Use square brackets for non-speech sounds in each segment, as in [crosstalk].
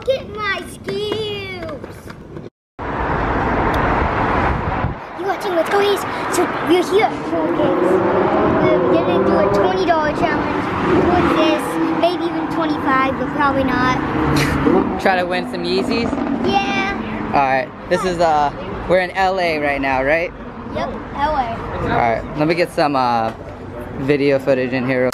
Look at my skills. You watching? Let's go. So we're here at Cool Kicks. We're gonna do a twenty dollar challenge with this, maybe even twenty five, but probably not. Try to win some Yeezys. Yeah. All right. This is uh, we're in LA right now, right? Yep. LA. All right. Let me get some uh, video footage in here.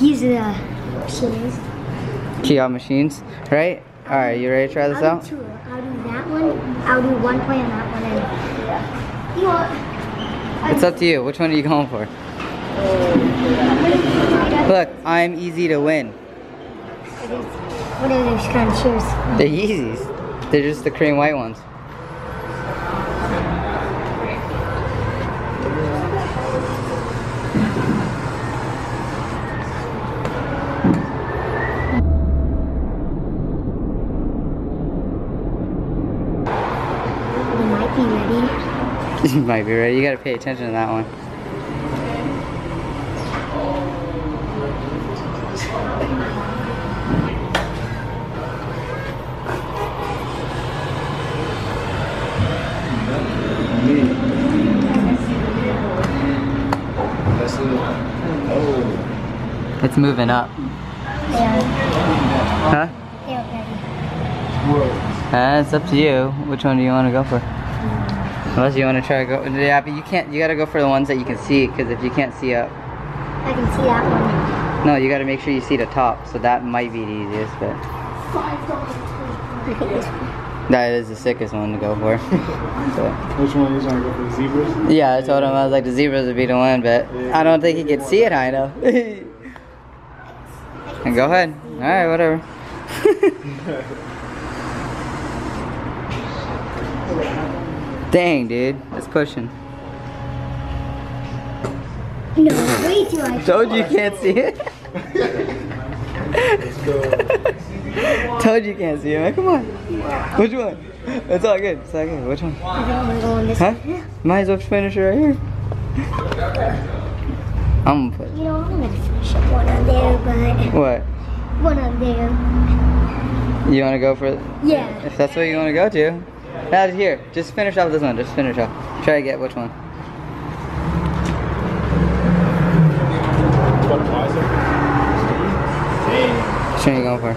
These are uh, the machines. Kiosk machines, right? All right. You ready to try this I'll out? do two. I'll do that one. I'll do one play on that one, and you know? It's up to you. Which one are you going for? Look, I'm easy to win. What are those kind of shoes? They're Yeezys. They're just the cream white ones. They might be ready. [laughs] You might be ready. You gotta pay attention to that one. It's moving up. Are. Huh? Are. Uh, it's up to you. Which one do you want to go for? Unless you want to try to go. Yeah, but you can't. You gotta go for the ones that you can see. Because if you can't see up, I can see that one. no, you gotta make sure you see the top. So that might be the easiest, but I think this one. that is the sickest one to go for. [laughs] so, Which one you trying to go for the zebras? yeah, I told him I was like the zebras would be the one, but I don't think he could see it high enough. [laughs] and go ahead. All right, whatever. [laughs] Dang, dude, that's pushing. No, way too high. Told you you can't see it. [laughs] Told you you can't see it, man. Come on. Which one? It's all good. It's all good. Which one? I think I'm gonna go on this Huh? one. Might as well finish it right here. I'm gonna put You know, I'm gonna finish up one on there, but what? one on there. You wanna go for it? Yeah. If that's what you wanna go to. Now here, just finish off this one. Just finish off. Try to get which one. Which one are you going for?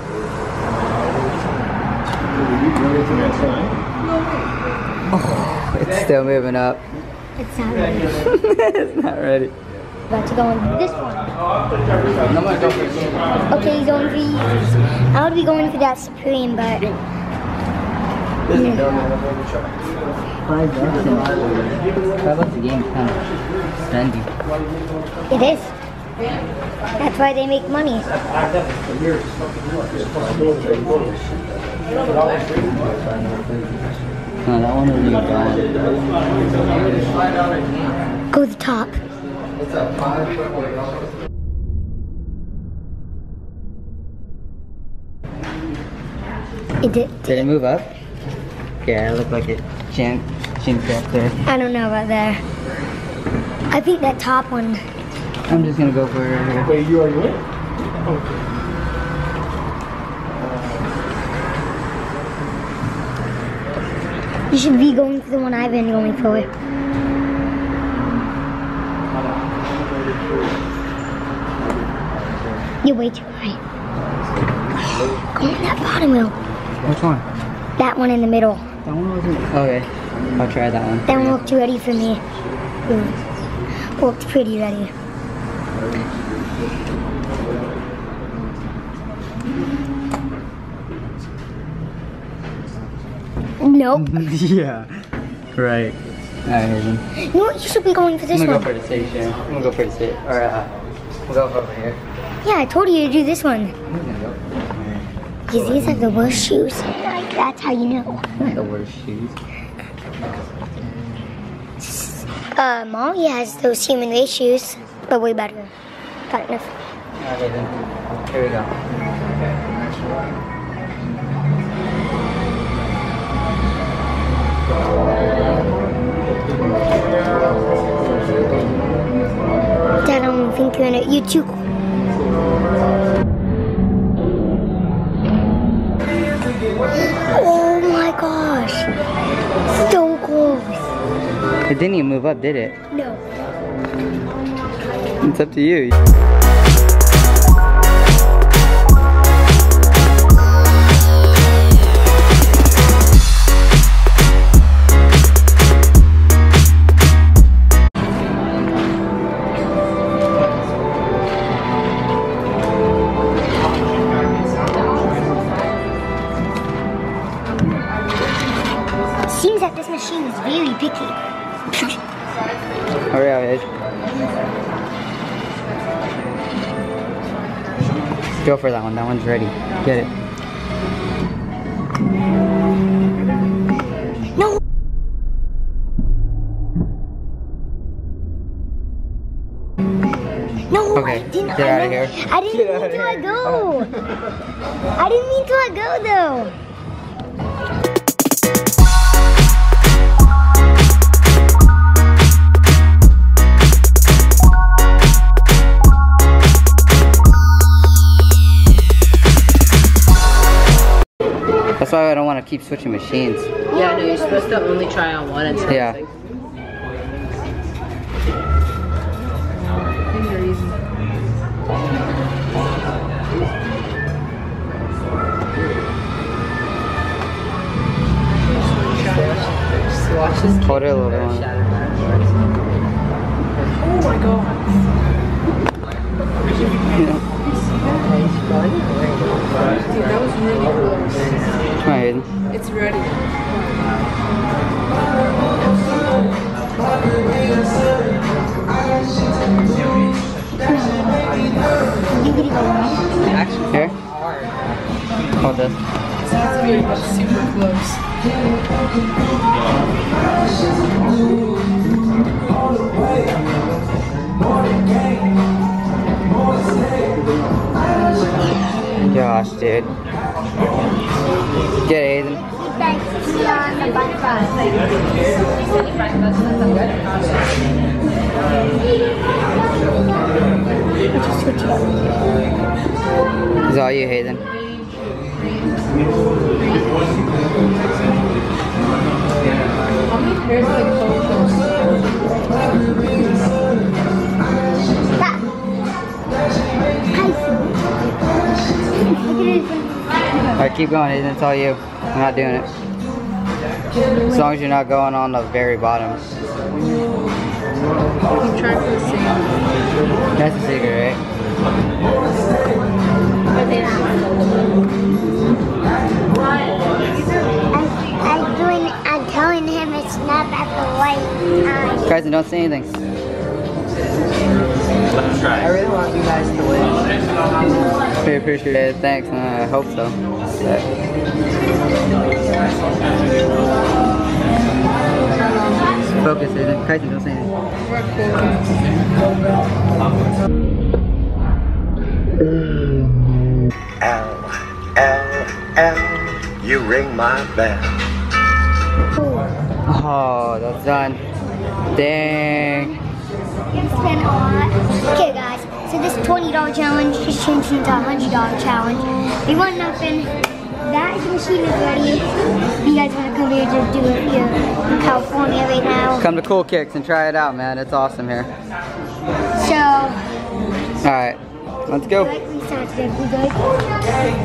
Oh, it's still moving up. It's not ready. [laughs] it's not ready. About to go on this one. I'm gonna go for Okay, he's going for I would be going for that Supreme, but Five bucks. Five bucks a game of spendy. it is. That's why they make money. No, that one would be bad. Go to the top. It did. Did it move up? Yeah, it looked like it chin chinked up there. I don't know about there. I think that top one. I'm just gonna go for it right here. Wait, you already went? Okay. You should be going for the one I've been going for. You're way too high. Go on that bottom wheel. Which one? That one in the middle. That one wasn't. Okay, I'll try that one. That one looked too ready for me. Ooh. Looked pretty ready. Nope. [laughs] yeah. Right. Alright, Hayden. You know what? You should be going for this one. I'm gonna one. go for the city Sharon. I'm gonna go for the city. Alright, uh, we'll go over here. Yeah, I told you to do this one. I'm gonna go. Because these are the worst shoes. Like, that's how you know. The worst shoes. Uh, Molly has those human race shoes, but way better. Kind of. Alright, Hayden. Here we go. Dad, I don't think you're in it. You too. Oh my gosh. So close. It didn't even move up, did it? No. It's up to you. Hurry up, Ed. Go for that one. That one's ready. Get it. No. No, Okay, I didn't. get I outta know- here. I didn't Get mean to let go. [laughs] I didn't mean to let go though. That's why I don't want to keep switching machines. Yeah, no, you're supposed to only try on one and stop. Yeah. Just watch this Hold it a little bit longer. shattered backwards. Oh my god. [laughs] Dude, that was really close. Come. It's ready. Here. Hold this. It's super close. Gosh, dude. Get it, Hayden. It's all you, Hayden. Alright, keep going, Hayden. It's all you. I'm not doing it. As long as you're not going on the very bottom. Keep trying for the same. That's a secret, right? I'm doing. I'm telling him it's not at the right time. Carson, don't say anything. Let's try. I really want you guys to win. We appreciate it. Thanks. Uh, I hope so. But- Focus, Hayden. Carson, don't say anything. L, L, L, you ring my bell. Oh, that's done. Dang. It's been a lot. Okay, guys. So this $20 challenge just changed into a $100 challenge. We want nothing. That machine is ready. You guys want to come here to do it here in California right now. Come to Cool Kicks and try it out, man. It's awesome here. So, Alright, let's go. like we said, if you guys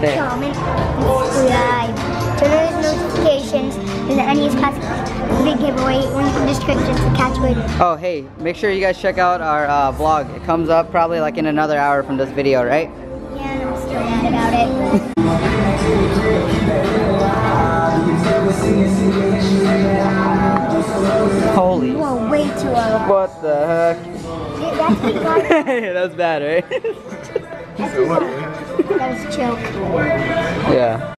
Say it. comment, subscribe, turn on those notifications, and NES Classic big giveaway. In the description to catch later. Oh, hey, make sure you guys check out our uh, vlog. It comes up probably like in another hour from this video, right? Yeah, I'm still mad about it. Holy. Whoa, way too low. What the heck? yeah, [laughs] that's bad, right? That's that was a joke. Yeah.